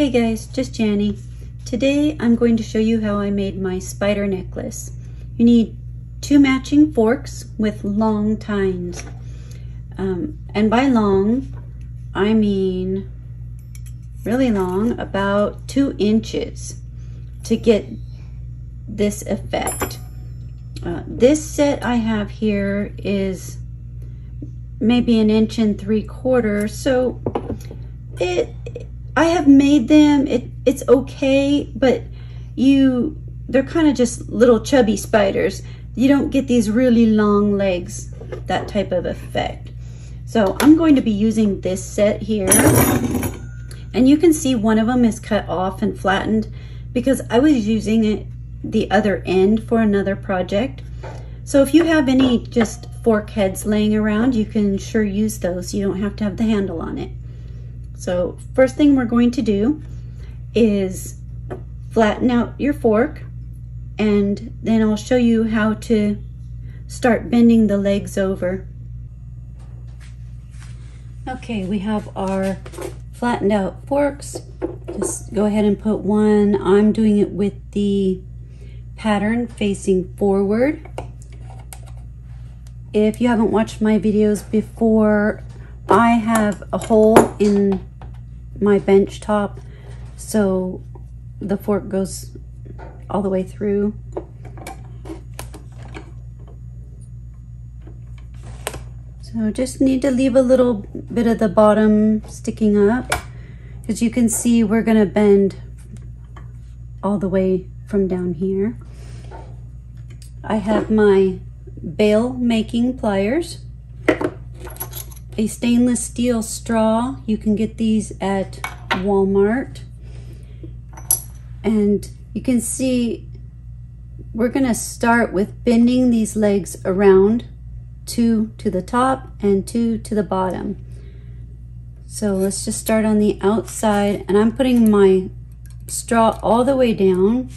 Hey guys, just Jani. Today I'm going to show you how I made my spider necklace. You need two matching forks with long tines. Um, and by long, I mean really long, about two inches to get this effect. Uh, this set I have here is maybe an inch and three quarters, so it I have made them. It it's okay, but you they're kind of just little chubby spiders. You don't get these really long legs, that type of effect. So I'm going to be using this set here. And you can see one of them is cut off and flattened because I was using it the other end for another project. So if you have any just fork heads laying around, you can sure use those. You don't have to have the handle on it. So first thing we're going to do is flatten out your fork and then I'll show you how to start bending the legs over. Okay, we have our flattened out forks. Just go ahead and put one. I'm doing it with the pattern facing forward. If you haven't watched my videos before, I have a hole in my bench top so the fork goes all the way through. So just need to leave a little bit of the bottom sticking up. As you can see, we're gonna bend all the way from down here. I have my bail making pliers a stainless steel straw. You can get these at Walmart. And you can see we're going to start with bending these legs around two to the top and two to the bottom. So let's just start on the outside and I'm putting my straw all the way down.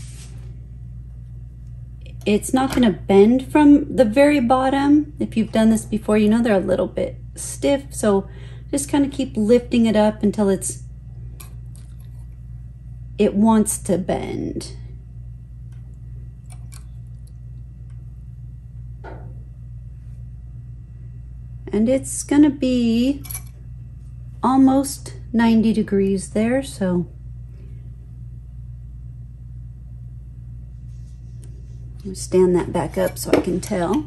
It's not going to bend from the very bottom. If you've done this before, you know they're a little bit stiff. So just kind of keep lifting it up until it's, it wants to bend. And it's gonna be almost 90 degrees there, so stand that back up so I can tell.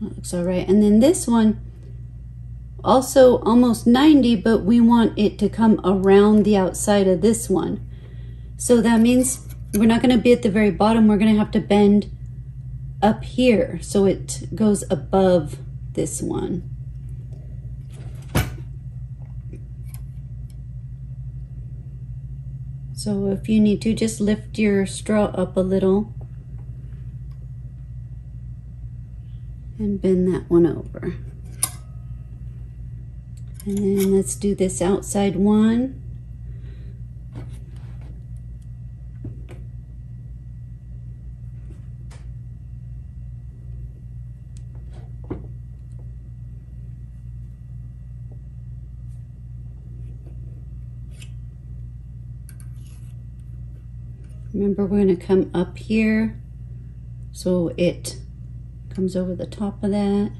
That looks all right. And then this one, also almost 90, but we want it to come around the outside of this one. So that means we're not gonna be at the very bottom. We're gonna have to bend up here so it goes above this one. So if you need to, just lift your straw up a little and bend that one over. And then let's do this outside one. Remember, we're going to come up here so it comes over the top of that.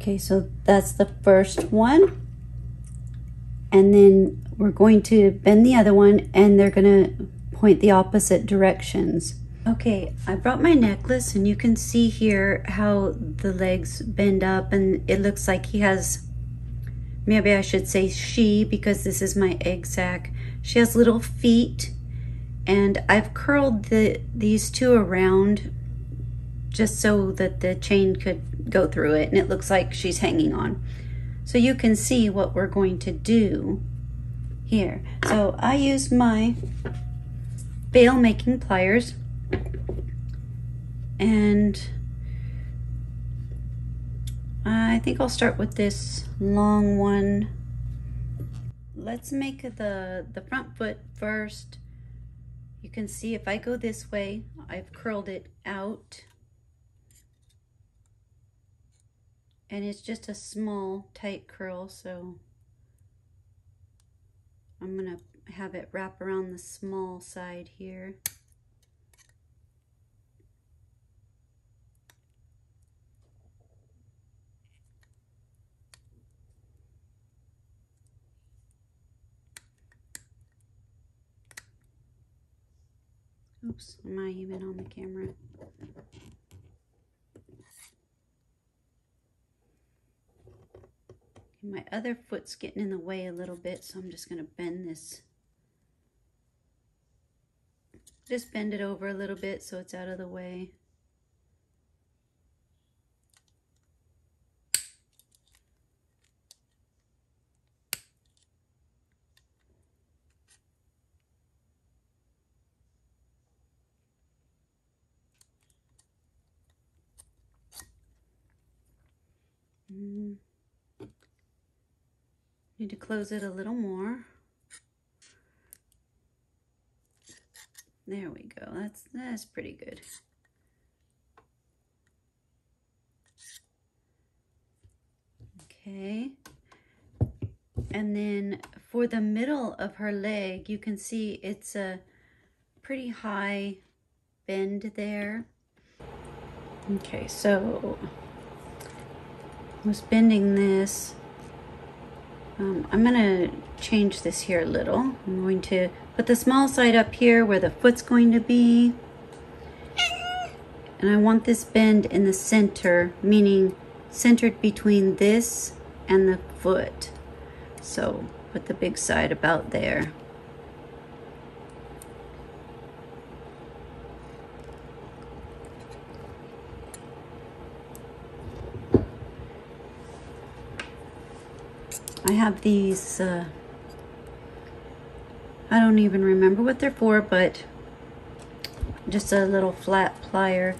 Okay, so that's the first one. And then we're going to bend the other one and they're gonna point the opposite directions. Okay, I brought my necklace and you can see here how the legs bend up and it looks like he has, maybe I should say she because this is my egg sac. She has little feet and I've curled the these two around just so that the chain could go through it and it looks like she's hanging on. So you can see what we're going to do here. So I use my bail making pliers and I think I'll start with this long one let's make the, the front foot first. You can see if I go this way, I've curled it out. And it's just a small tight curl, so I'm gonna have it wrap around the small side here. Oops, am I even on the camera? My other foot's getting in the way a little bit, so I'm just going to bend this. Just bend it over a little bit so it's out of the way. Need to close it a little more. There we go. That's that's pretty good. Okay. And then for the middle of her leg, you can see it's a pretty high bend there. Okay, so I was bending this. Um, I'm going to change this here a little. I'm going to put the small side up here where the foot's going to be. And I want this bend in the center, meaning centered between this and the foot. So put the big side about there. I have these, uh, I don't even remember what they're for, but just a little flat plier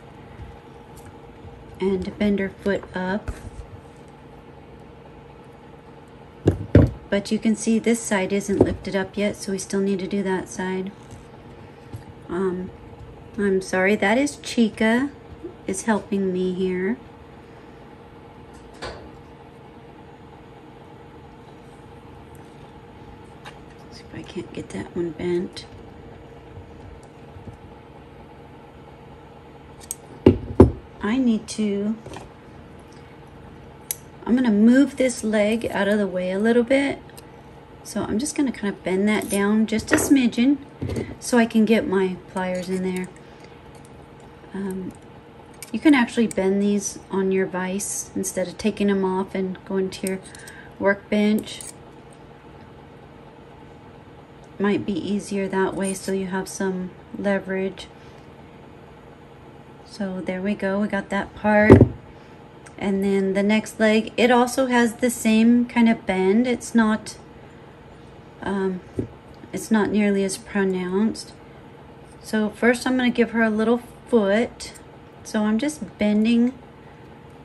and bend her foot up. But you can see this side isn't lifted up yet, so we still need to do that side. Um, I'm sorry, that is Chica is helping me here. I can't get that one bent. I need to, I'm to move this leg out of the way a little bit. So I'm just to kind of bend that down just a smidgen so I can get my pliers in there. Um, you can actually bend these on your vise instead of taking them off and going to your workbench might be easier that way so you have some leverage. So there we go, we got that part. And then the next leg, it also has the same kind of bend. It's not, um, it's not nearly as pronounced. So first I'm gonna give her a little foot. So I'm just bending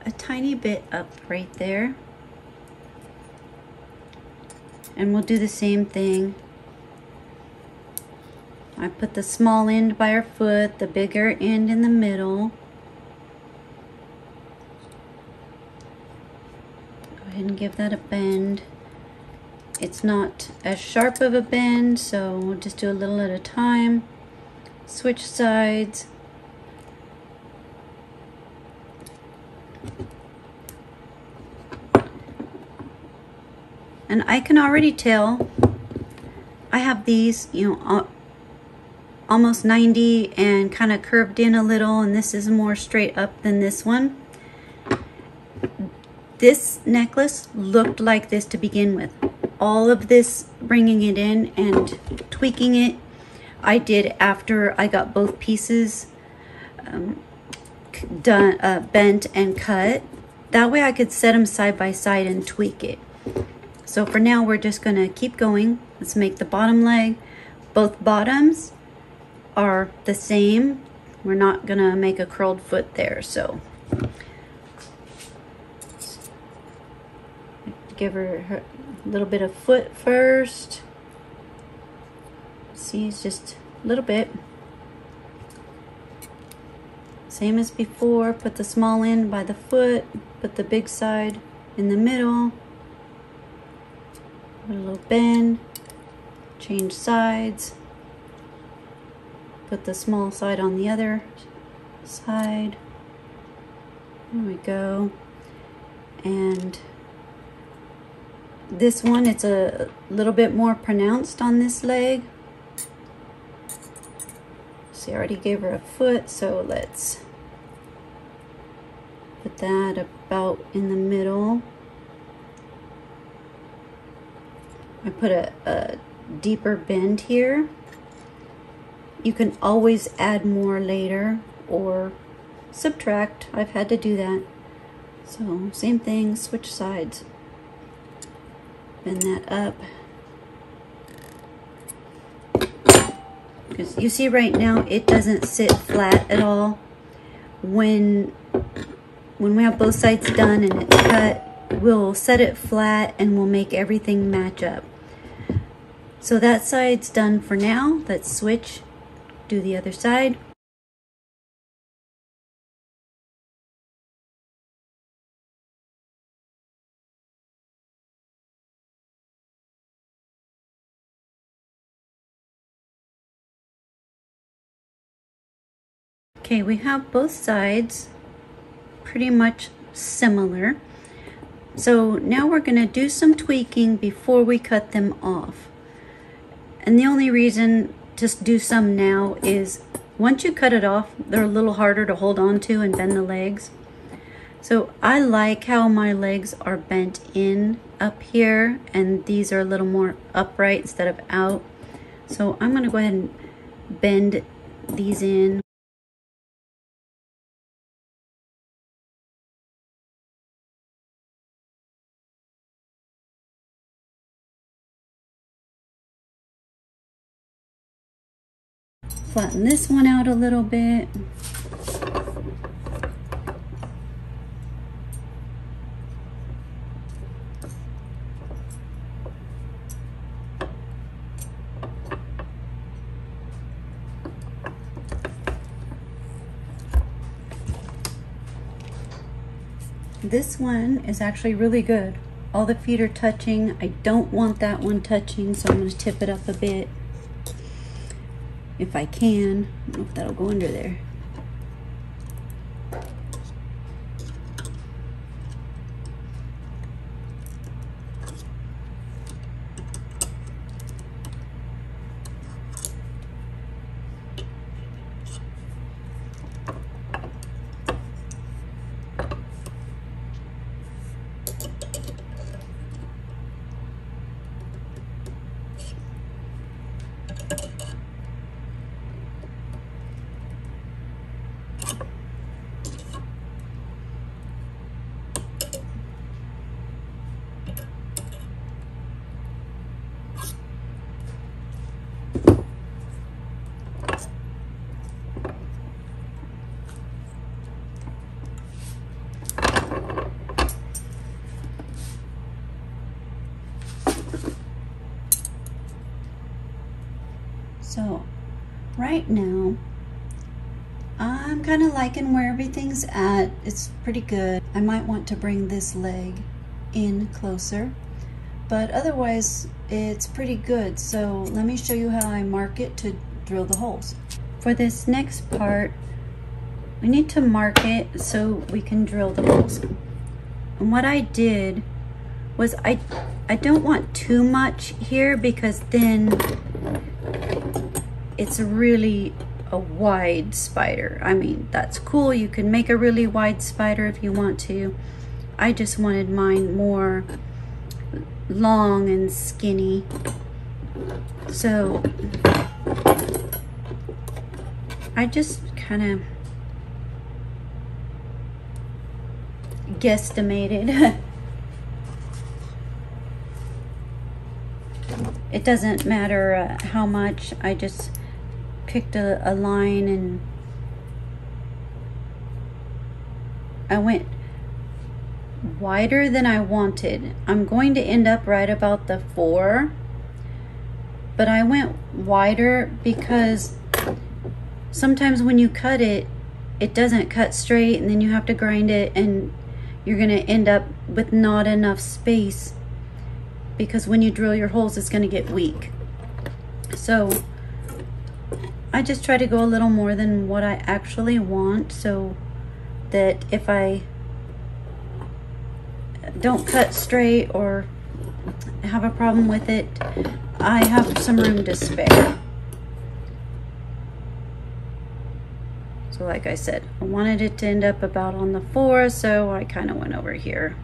a tiny bit up right there. And we'll do the same thing I put the small end by her foot, the bigger end in the middle. Go ahead and give that a bend. It's not as sharp of a bend, so we'll just do a little at a time. Switch sides. And I can already tell I have these, you know, almost 90 and kind of curved in a little and this is more straight up than this one. This necklace looked like this to begin with. All of this bringing it in and tweaking it I did after I got both pieces um, done, uh, bent and cut. That way I could set them side by side and tweak it. So for now, we're just gonna keep going. Let's make the bottom leg, both bottoms are the same. We're not gonna make a curled foot there, so. Give her, her A little bit of foot first. See, it's just a little bit. Same as before, put the small end by the foot, put the big side in the middle. Put a little bend, change sides. Put the small side on the other side. There we go. And this one, it's a little bit more pronounced on this leg. See, I already gave her a foot, so let's put that about in the middle. I put a, a deeper bend here. You can always add more later or subtract. I've had to do that. So same thing, switch sides. Bend that up. Because you see right now, it doesn't sit flat at all. When, when we have both sides done and it's cut, we'll set it flat and we'll make everything match up. So that side's done for now. Let's switch, do the other side. Okay, we have both sides pretty much similar. So now we're going to do some tweaking before we cut them off. And the only reason to do some now is once you cut it off, they're a little harder to hold on to and bend the legs. So I like how my legs are bent in up here and these are a little more upright instead of out. So I'm going to go ahead and bend these in. Flatten this one out a little bit. This one is actually really good. All the feet are touching. I don't want that one touching, so I'm going to tip it up a bit if I can. I don't know if that'll go under there. So right now, I'm kind of liking where everything's at. It's pretty good. I might want to bring this leg in closer, but otherwise it's pretty good. So let me show you how I mark it to drill the holes. For this next part, we need to mark it so we can drill the holes. And what I did was I, I don't want too much here because then it's really a wide spider. I mean, that's cool. You can make a really wide spider if you want to. I just wanted mine more long and skinny. So I just kind of guesstimated. it doesn't matter uh, how much. I just picked a, a line and I went wider than I wanted. I'm going to end up right about the four, but I went wider because sometimes when you cut it, it doesn't cut straight and then you have to grind it and you're gonna end up with not enough space because when you drill your holes, it's gonna get weak. So I just try to go a little more than what I actually want so that if I don't cut straight or have a problem with it, I have some room to spare. So like I said, I wanted it to end up about on the four, so I kind of went over here.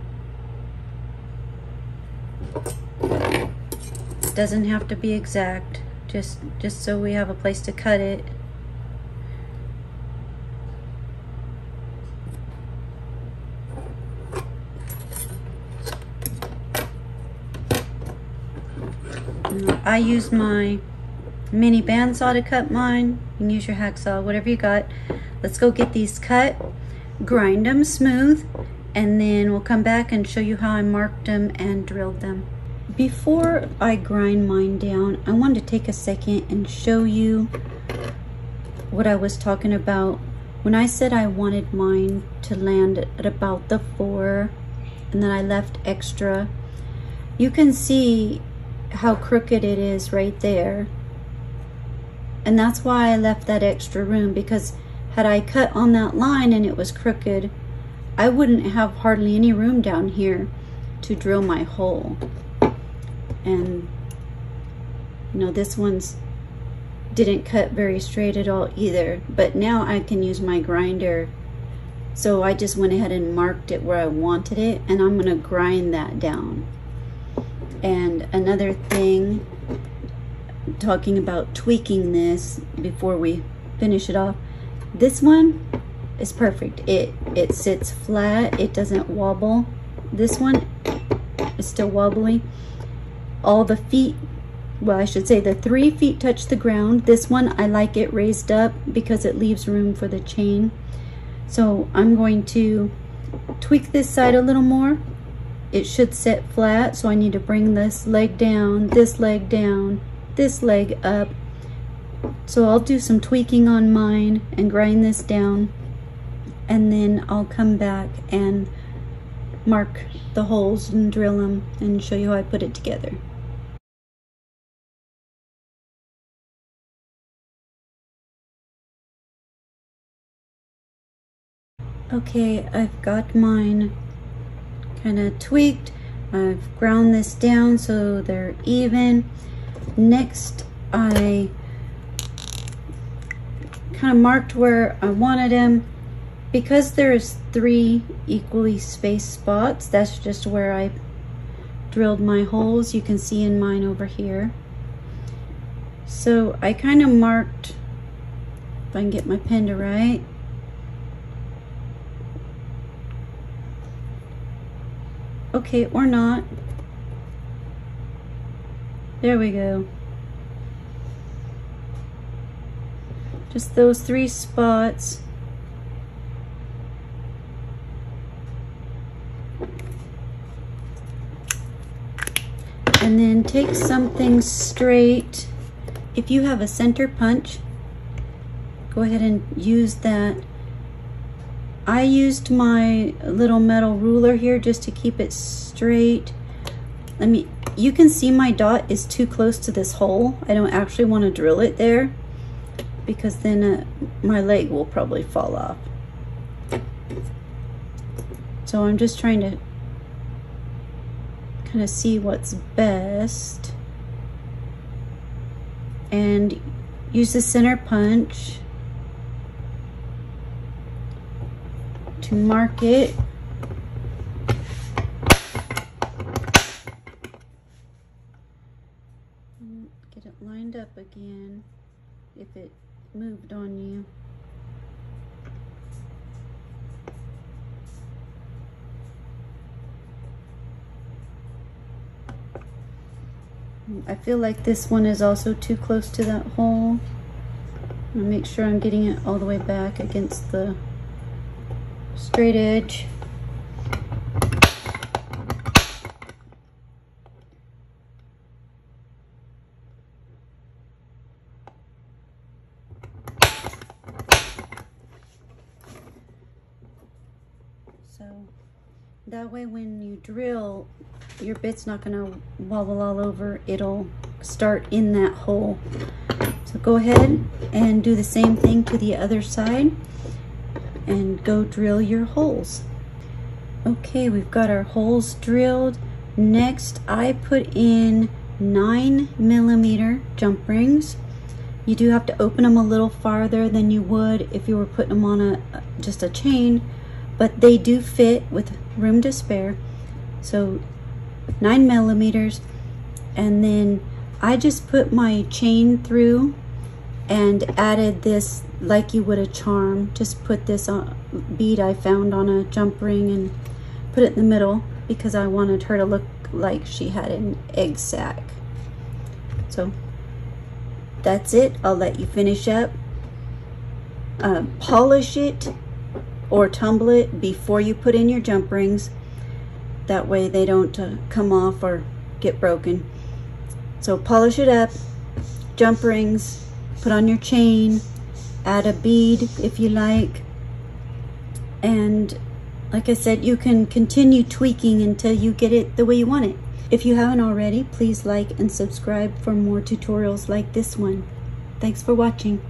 Doesn't have to be exact, just, just so we have a place to cut it. I used my mini bandsaw to cut mine. You can use your hacksaw, whatever you got. Let's go get these cut, grind them smooth, and then we'll come back and show you how I marked them and drilled them. Before I grind mine down, I wanted to take a second and show you what I was talking about when I said I wanted mine to land at about the four and then I left extra. You can see how crooked it is right there. And that's why I left that extra room because had I cut on that line and it was crooked, I wouldn't have hardly any room down here to drill my hole. And you know, this one's didn't cut very straight at all either, but now I can use my grinder. So I just went ahead and marked it where I wanted it and I'm gonna grind that down. And another thing, talking about tweaking this before we finish it off, this one is perfect. It, it sits flat, it doesn't wobble. This one is still wobbly. All the feet, well I should say the three feet touch the ground. This one I like it raised up because it leaves room for the chain. So I'm going to tweak this side a little more it should sit flat so I need to bring this leg down this leg down this leg up so I'll do some tweaking on mine and grind this down and then I'll come back and mark the holes and drill them and show you how I put it together. Okay, I've got mine kind of tweaked. I've ground this down so they're even. Next, I kind of marked where I wanted them. Because there's three equally spaced spots, that's just where I drilled my holes. You can see in mine over here. So I kind of marked, if I can get my pen to write, Okay, or not. There we go. Just those three spots. And then take something straight. If you have a center punch, go ahead and use that I used my little metal ruler here just to keep it straight. Let me, you can see my dot is too close to this hole. I don't actually want to drill it there because then uh, my leg will probably fall off. So I'm just trying to kind of see what's best and use the center punch to mark it. Get it lined up again if it moved on you. I feel like this one is also too close to that hole. Make sure I'm getting it all the way back against the straight edge. So that way when you drill, your bit's not gonna wobble all over. It'll start in that hole. So go ahead and do the same thing to the other side and go drill your holes. Okay, we've got our holes drilled. Next, I put in nine millimeter jump rings. You do have to open them a little farther than you would if you were putting them on a just a chain, but they do fit with room to spare. So nine millimeters, and then I just put my chain through and added this like you would a charm. Just put this on, bead I found on a jump ring and put it in the middle because I wanted her to look like she had an egg sac. So that's it. I'll let you finish up. Uh, polish it or tumble it before you put in your jump rings. That way they don't uh, come off or get broken. So polish it up, jump rings, put on your chain, add a bead if you like, and like I said, you can continue tweaking until you get it the way you want it. If you haven't already, please like and subscribe for more tutorials like this one. Thanks for watching.